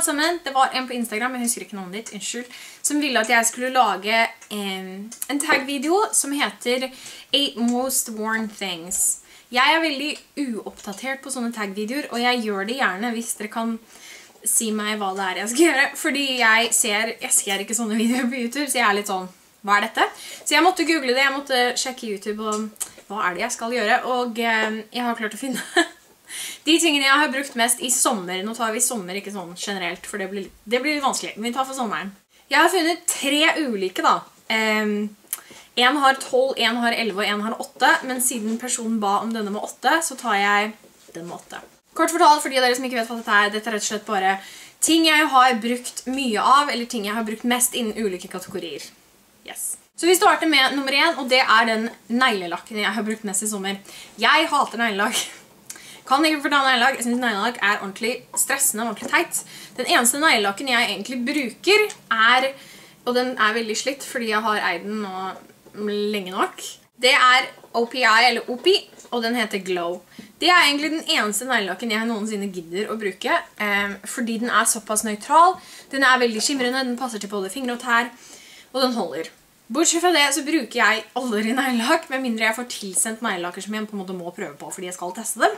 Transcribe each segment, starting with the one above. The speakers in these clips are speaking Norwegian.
alle sammen. Det var en på Instagram, jeg husker ikke noen ditt, unnskyld, som ville at jeg skulle lage en, en tag-video som heter 8 Most Worn Things. Jeg er veldig uoppdatert på sånne tag-videoer, og jeg gjør det gjerne hvis dere kan si meg hva det er jeg skal gjøre. Fordi jeg ser, ikke sånne videoer på YouTube, så jeg er litt sånn, hva er dette? Så jeg måtte google det, jeg måtte sjekke YouTube og hva er det jeg skal gjøre, og eh, jeg har klart å finne de tingene jeg har brukt mest i sommer. Nå tar vi sommer ikke sånn generelt, for det blir, det blir litt vanskelig. Men vi tar for sommeren. Jeg har funnet tre ulike, da. Um, en har 12, en har 11 og en har 8, men siden personen ba om denne med 8, så tar jeg den med 8. Kort fortalt, for de av dere som ikke vet hva dette er, dette er rett og slett bare ting jeg har brukt mye av, eller ting jeg har brukt mest innen ulike kategorier. Yes. Så vi starter med nummer én, og det er den neglelakken jeg har brukt mest i sommer. Jeg hater neglelakk. Kan ikke fortelle neglelakk. Jeg synes neglelakk er ordentlig stressende og ordentlig teit. Den eneste neglelakken jeg egentlig bruker er, og den er veldig slitt fordi jeg har eid nå lenge nok, det er OPI, eller OPI, og den heter Glow. Det er egentlig den eneste neglelakken jeg noensinne gidder å bruke, eh, fordi den er såpass nøytral. Den er veldig skimrende, den passer til både fingre og tær, og den holder. Bortsett fra det så bruker jeg aldri neglelakk, med mindre jeg får tilsendt neglelakker som jeg på en måte må prøve på fordi jeg skal teste dem.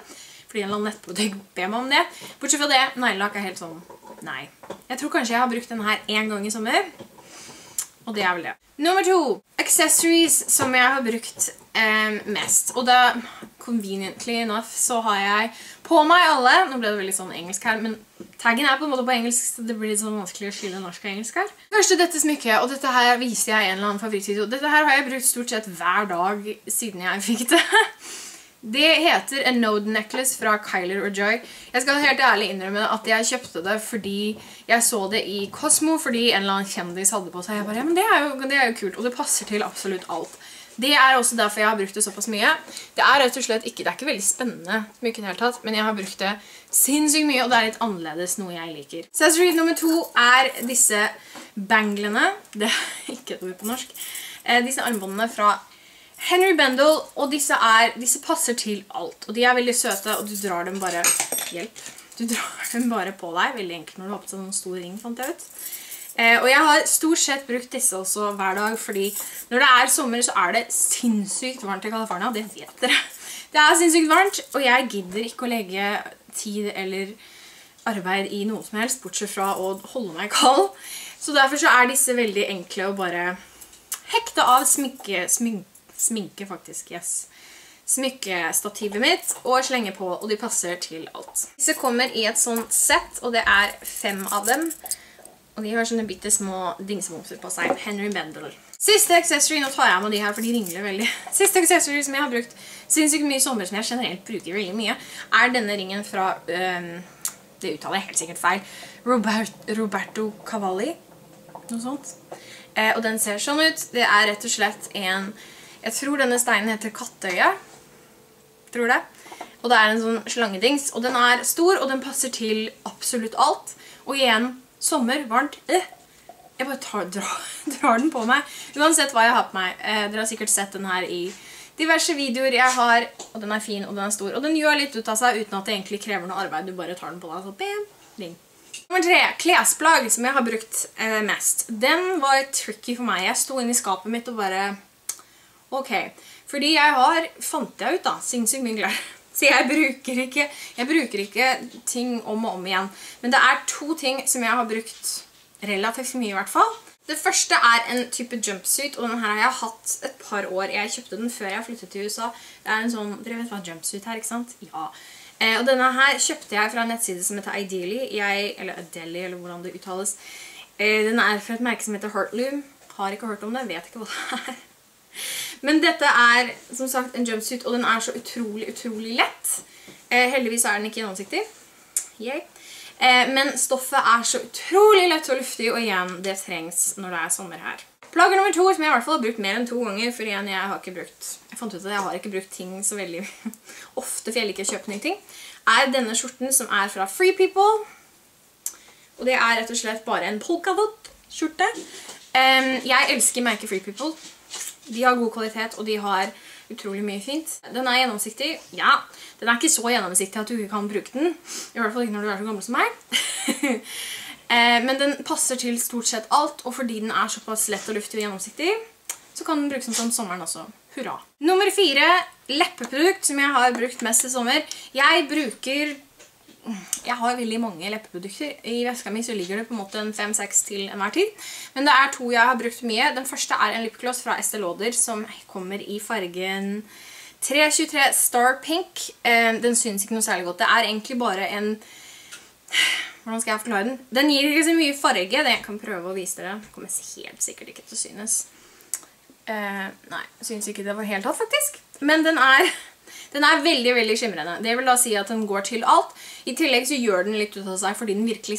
Fordi en eller annen nettbutikk ber meg om det. Bortsett fra det, neglelakk er helt sånn nei. Jeg tror kanskje jeg har brukt denne her en gang i sommer. Og det er vel det. Nummer to. Accessories som jeg har brukt eh, mest. Og da, conveniently enough, så har jeg på meg alle Nå ble det veldig sånn engelsk her, men taggen er på en måte på engelsk, så det blir litt sånn vanskelig å skille norsk og engelsk her. Første dette smykket, og dette her viser jeg en eller annen favorittvideo. Dette her har jeg brukt stort sett hver dag siden jeg fikk det. Det heter en Node Necklace fra Kyler og Joy. Jeg skal helt ærlig innrømme at jeg kjøpte det fordi jeg så det i Cosmo, fordi en eller annen kjendis hadde på seg. Jeg bare, ja, men det er, jo, kult, og det passer til absolutt alt. Det er også derfor jeg har brukt det såpass mye. Det er rett og slett ikke, det er ikke veldig spennende smykke i det hele tatt, men jeg har brukt det sinnssykt mye, og det er litt annerledes noe jeg liker. Accessory nummer to er disse banglene. Det er ikke et ord på norsk. Eh, disse armbåndene fra Henry Bendel, og disse, er, disse passer til alt. Og de er veldig søte, og du drar dem bare... Hjelp. Du drar dem bare på deg. Veldig enkelt når du har på seg en stor ring, fant jeg ut. Eh, og jeg har stort sett brukt disse også hver dag, fordi når det er sommer, så er det sinnssykt varmt i California. Det vet dere. Det er sinnssykt varmt, og jeg gidder ikke å legge tid eller arbeid i noe som helst, bortsett fra å holde meg kald. Så derfor så er disse veldig enkle å bare hekte av sminke, smykke sminke faktisk, yes. Smykkestativet mitt og slenge på, og de passer til alt. Disse kommer i et sånt sett, og det er fem av dem. Og de har sånne bitte små på seg. Henry Bendel. Siste accessory, nå tar jeg med de her, for de ringler veldig. Siste accessory som jeg har brukt sinnssykt mye i sommer, som jeg generelt bruker veldig mye, er denne ringen fra, det uttaler jeg helt sikkert feil, Robert, Roberto Cavalli. Noe sånt. Eh, og den ser sånn ut. Det er rett og slett en jeg tror denne steinen heter Kattøye. Tror det. Og det er en sånn slangedings. Og den er stor, og den passer til absolutt alt. Og igjen, sommer, varmt. Øh. Jeg bare tar, drar, drar, den på meg. Uansett hva jeg har på meg. Eh, dere har sikkert sett den her i diverse videoer jeg har. Og den er fin, og den er stor. Og den gjør litt ut av seg uten at det egentlig krever noe arbeid. Du bare tar den på deg. Så bam, ding. Nummer tre, klesplagg som jeg har brukt eh, mest. Den var tricky for meg. Jeg sto inn i skapet mitt og bare Ok, fordi jeg har, fant jeg ut da, sinnssykt mye klær. Så jeg bruker, ikke, jeg bruker ikke ting om og om igjen. Men det er to ting som jeg har brukt relativt mye i hvert fall. Det første er en type jumpsuit, og denne her har jeg hatt et par år. Jeg kjøpte den før jeg flyttet til USA. Det er en sånn, dere vet hva jumpsuit her, ikke sant? Ja. Eh, og denne her kjøpte jeg fra en nettside som heter Ideally, jeg, eller Adeli, eller hvordan det uttales. Eh, den er fra et merke som heter Heartloom. Har ikke hørt om det, vet ikke hva det er. Men dette er som sagt en jumpsuit, og den er så utrolig, utrolig lett. Eh, heldigvis er den ikke gjennomsiktig. Yay. Eh, men stoffet er så utrolig lett og luftig, og igjen, det trengs når det er sommer her. Plagg nummer to, som jeg i hvert fall har brukt mer enn to ganger, for igjen, jeg har ikke brukt, jeg fant ut at jeg har ikke brukt ting så veldig ofte, for jeg liker å kjøpe nye ting, er denne skjorten som er fra Free People. Og det er rett og slett bare en polkadot skjorte. Um, jeg elsker merket Free People. De har god kvalitet, og de har utrolig mye fint. Den er gjennomsiktig. Ja, den er ikke så gjennomsiktig at du ikke kan bruke den. I hvert fall ikke når du er så gammel som meg. Eh, men den passer til stort sett alt, og fordi den er såpass lett og luftig og gjennomsiktig, så kan den brukes som sommeren også. Hurra. Nummer fire, leppeprodukt som jeg har brukt mest i sommer. Jeg bruker jeg har veldig mange leppeprodukter. I veska mi så ligger det på en måte en 5-6 til enhver tid. Men det er to jeg har brukt mye. Den første er en lipgloss fra Estée Lauder som kommer i fargen 323 Star Pink. Eh, den synes ikke noe særlig godt. Det er egentlig bare en... Hvordan skal jeg forklare den? Den gir ikke så mye farge. Jeg kan prøve å vise dere. Det kommer helt sikkert ikke til å synes. Uh, nei, synes ikke det var helt tatt faktisk. Men den er, den er veldig, veldig skimrende. Det vil da si at den går til alt. I tillegg så gjør den litt ut av seg fordi den virkelig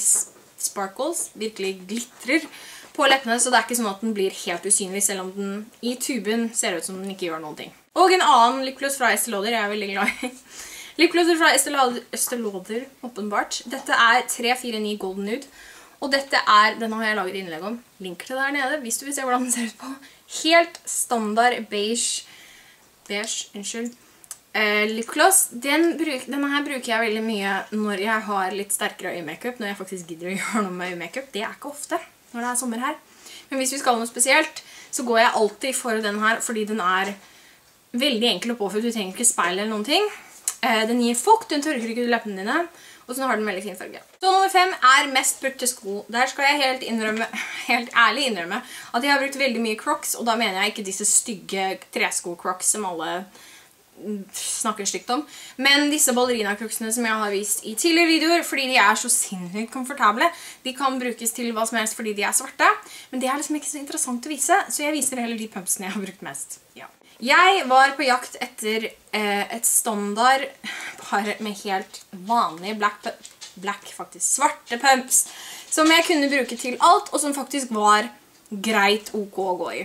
sparkles, virkelig glittrer på leppene, så det er ikke sånn at den blir helt usynlig, selv om den i tuben ser ut som den ikke gjør noen ting. Og en annen lipgloss fra Estée Lauder jeg er veldig glad i. Lipglosser fra Estée Lauder, åpenbart. Dette er 349 Golden Nude. Og dette er, den har jeg laget innlegg om. Link til der nede, hvis du vil se hvordan den ser ut på. Helt standard beige, beige, unnskyld, eh, lipgloss. Den bruk, denne her bruker jeg veldig mye når jeg har litt sterkere øyemakeup, når jeg faktisk gidder å gjøre noe med øyemakeup. Det er ikke ofte når det er sommer her. Men hvis vi skal ha noe spesielt, så går jeg alltid for den her, fordi den er veldig enkel å påføre. Du trenger ikke speil eller noen ting. Uh, den gir fukt, den tørker ikke ut leppene dine, og så har den veldig fin farge. Så nummer fem er mest brukte sko. Der skal jeg helt, innrømme, helt ærlig innrømme at jeg har brukt veldig mye crocs, og da mener jeg ikke disse stygge tresko-crocs som alle snakker stygt om. Men disse ballerina-crocsene som jeg har vist i tidligere videoer, fordi de er så sinnssykt komfortable, de kan brukes til hva som helst fordi de er svarte. Men det er liksom ikke så interessant å vise, så jeg viser heller de pumpsene jeg har brukt mest. Ja. Jeg var på jakt etter eh, et standard par med helt vanlige black, black, faktisk svarte pumps, som jeg kunne bruke til alt, og som faktisk var greit ok å gå i.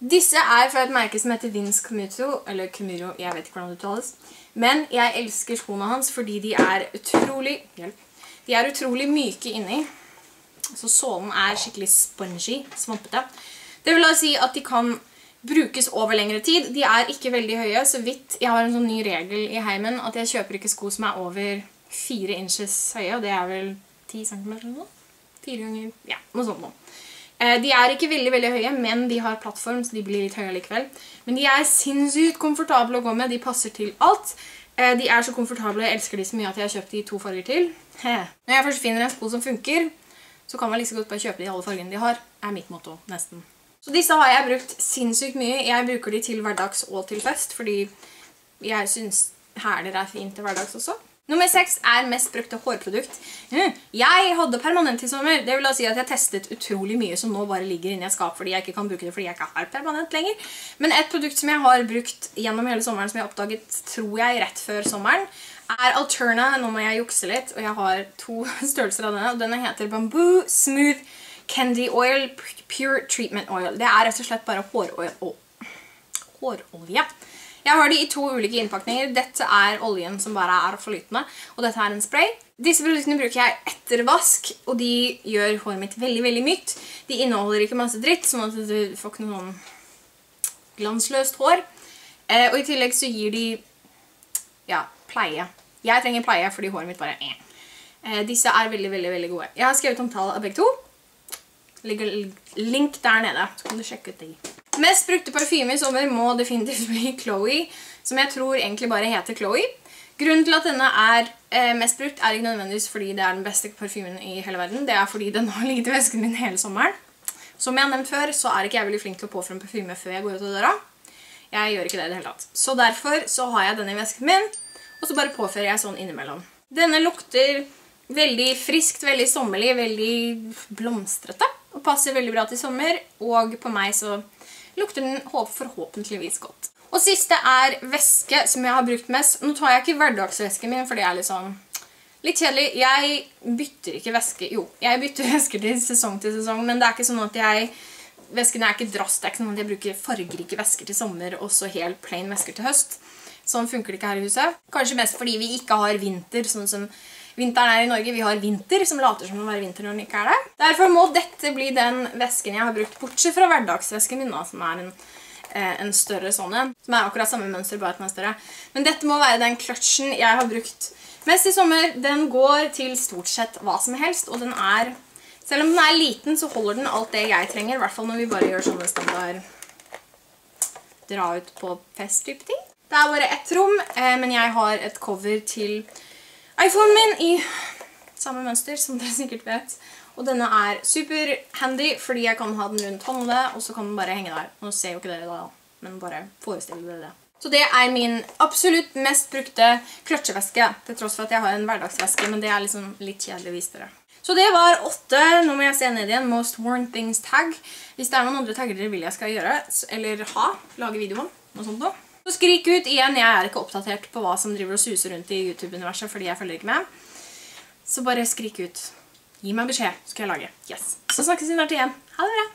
Disse er fra et merke som heter Vince Camuto, eller Camuro, jeg vet ikke hvordan det uttales. Men jeg elsker skoene hans fordi de er utrolig, hjelp, de er utrolig myke inni. Så sålen er skikkelig spongy, svampete. Det vil da si at de kan brukes over lengre tid. De er ikke veldig høye, så vidt jeg har en sånn ny regel i heimen at jeg kjøper ikke sko som er over 4 inches høye, og det er vel 10 cm eller noe? 4 ganger, ja, noe sånt nå. Eh, de er ikke veldig, veldig høye, men de har plattform, så de blir litt høye likevel. Men de er sinnssykt komfortable å gå med, de passer til alt. Eh, de er så komfortable, jeg elsker de så mye at jeg har kjøpt de i to farger til. Når jeg først finner en sko som funker, så kan man like godt bare kjøpe de i alle fargene de har, er mitt motto, nesten. Så disse har jeg brukt sinnssykt mye. Jeg bruker de til hverdags og til fest, fordi jeg synes hæler er fint til hverdags også. Nummer 6 er mest brukte hårprodukt. Hm, jeg hadde permanent i sommer. Det vil da si at jeg testet utrolig mye som nå bare ligger inne i et skap fordi jeg ikke kan bruke det fordi jeg ikke har permanent lenger. Men et produkt som jeg har brukt gjennom hele sommeren som jeg oppdaget, tror jeg, rett før sommeren, er Alterna. Nå må jeg jukse litt, og jeg har to størrelser av denne, og denne heter Bamboo Smooth Candy Oil Pure Treatment Oil. Det er rett og slett bare hårolje. hårolje. Jeg har de i to ulike innpakninger. Dette er oljen som bare er flytende, og dette er en spray. Disse produktene bruker jeg etter vask, og de gjør håret mitt veldig, veldig mykt. De inneholder ikke masse dritt, sånn at du får ikke noe sånn glansløst hår. Eh, og i tillegg så gir de ja, pleie. Jeg trenger pleie fordi håret mitt bare er eh. Disse er veldig, veldig, veldig gode. Jeg har skrevet omtale av begge to ligger link der nede, så kan du sjekke ut det. Mest brukte parfyme i sommer må definitivt bli Chloe, som jeg tror egentlig bare heter Chloe. Grunnen til at denne er eh, mest brukt er ikke nødvendigvis fordi det er den beste parfymen i hele verden. Det er fordi den har ligget i vesken min hele sommeren. Som jeg har nevnt før, så er ikke jeg veldig flink til å påføre en parfyme før jeg går ut av døra. Jeg gjør ikke det i det hele tatt. Så derfor så har jeg denne i vesken min, og så bare påfører jeg sånn innimellom. Denne lukter veldig friskt, veldig sommerlig, veldig blomstrete og passer veldig bra til sommer, og på meg så lukter den forhåpentligvis godt. Og siste er væske, som jeg har brukt mest. Nå tar jeg ikke hverdagsvæsken min, for det er litt sånn litt kjedelig. Jeg bytter ikke væske. Jo, jeg bytter væske til sesong til sesong, men det er ikke sånn at jeg Væskene er ikke drast, det er ikke sånn at jeg bruker fargerike væsker til sommer og så helt plain væsker til høst. Sånn funker det ikke her i huset. Kanskje mest fordi vi ikke har vinter, sånn som vinteren er i Norge. Vi har vinter, som later som å være vinter når den ikke er det. Derfor må dette bli den vesken jeg har brukt, bortsett fra hverdagsvesken min, da, som er en, eh, en større sånn en. Som er akkurat samme mønster, bare at den er større. Men dette må være den kløtsjen jeg har brukt mest i sommer. Den går til stort sett hva som helst, og den er Selv om den er liten, så holder den alt det jeg trenger, i hvert fall når vi bare gjør sånne standard dra ut på fest-type ting. Det er bare ett rom, eh, men jeg har et cover til iPhonen min i samme mønster, som dere sikkert vet. Og denne er super handy, fordi jeg kan ha den rundt hånda, og så kan den bare henge der. Nå ser jo ikke dere det da, men bare forestiller dere det. Så det er min absolutt mest brukte kløtsjeveske, til tross for at jeg har en hverdagsveske, men det er liksom litt kjedelig å vise dere. Så det var åtte, nå må jeg se ned igjen, Most Worn Things tag. Hvis det er noen andre tagger dere vil jeg skal gjøre, eller ha, lage video om, noe sånt da. Så skrik ut igjen, jeg er ikke oppdatert på hva som driver og suser rundt i YouTube-universet, fordi jeg følger ikke med. Så bare skrik ut. Gi meg beskjed, skal jeg lage. Yes. Så snakkes vi snart igjen. Ha det bra!